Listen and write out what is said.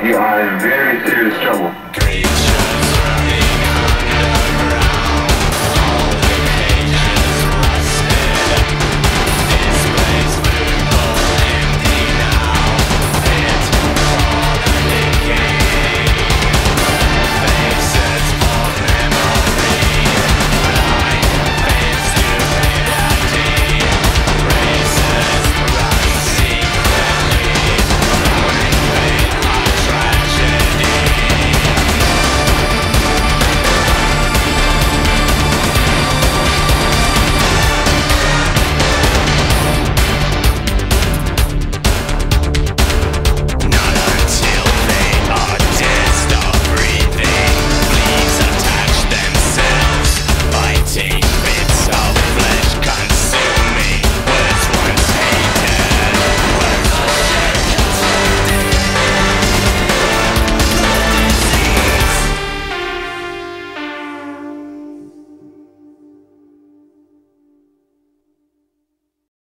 You are in very serious trouble.